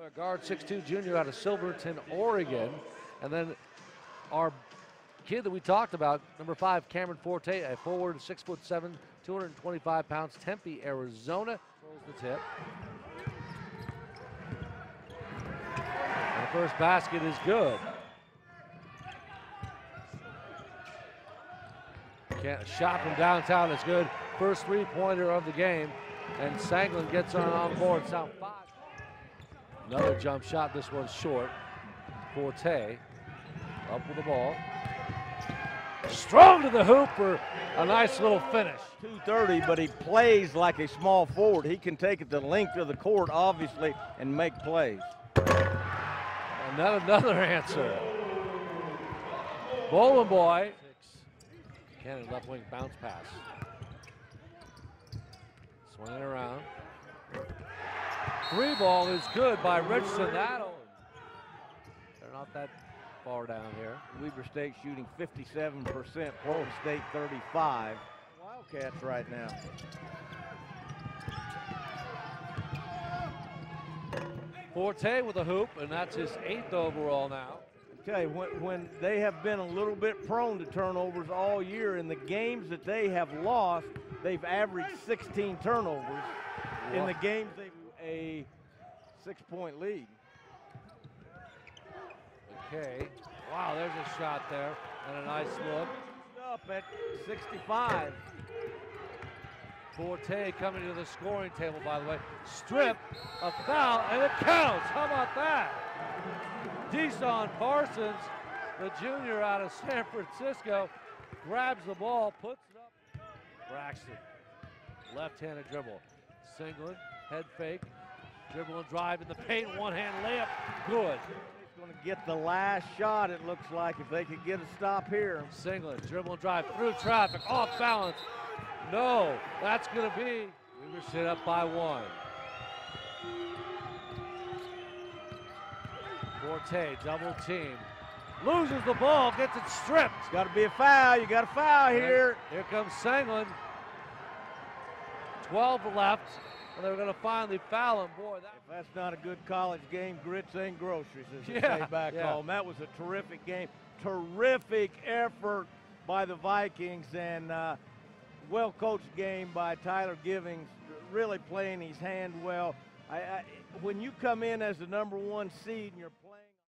A guard 6'2 junior out of Silverton, Oregon. And then our kid that we talked about, number five, Cameron Forte, a forward, 6'7, 225 pounds, Tempe, Arizona. Throws the tip. And the first basket is good. Can't, shot from downtown is good. First three pointer of the game. And Senglin gets on, on board. South five. Another jump shot. This one's short. Forte up with the ball. Strong to the hoop for a nice little finish. 230, but he plays like a small forward. He can take it the length of the court, obviously, and make plays. Another, another answer. Bolomboy. Cannon left wing bounce pass. Swinging around. Three ball is good by Richardson. That'll. They're not that far down here. Weber State shooting 57%, Portland State 35. Wildcats right now. Forte with a hoop, and that's his eighth overall now. Okay, when, when they have been a little bit prone to turnovers all year, in the games that they have lost, they've averaged 16 turnovers. In the games, they a six-point lead. Okay. Wow, there's a shot there and a nice look. Up at 65. Forte coming to the scoring table, by the way. Strip, a foul, and it counts. How about that? De'Sean Parsons, the junior out of San Francisco, grabs the ball, puts it up. Braxton, left-handed dribble. Senglin, head fake, dribble and drive in the paint, one-hand layup, good. He's going to get the last shot, it looks like, if they could get a stop here. Senglin, dribble and drive through traffic, off balance, no, that's going to be. We were set up by one. Forte, double team. Loses the ball, gets it stripped. It's got to be a foul. You got a foul here. Here comes Senglin. 12 left, and they're going to finally foul him. Boy, that if that's not a good college game, grits ain't groceries, as they Yeah, say back yeah. home. That was a terrific game. Terrific effort by the Vikings, and uh, well coached game by Tyler Geving, really playing his hand well. I, I, when you come in as the number one seed and you're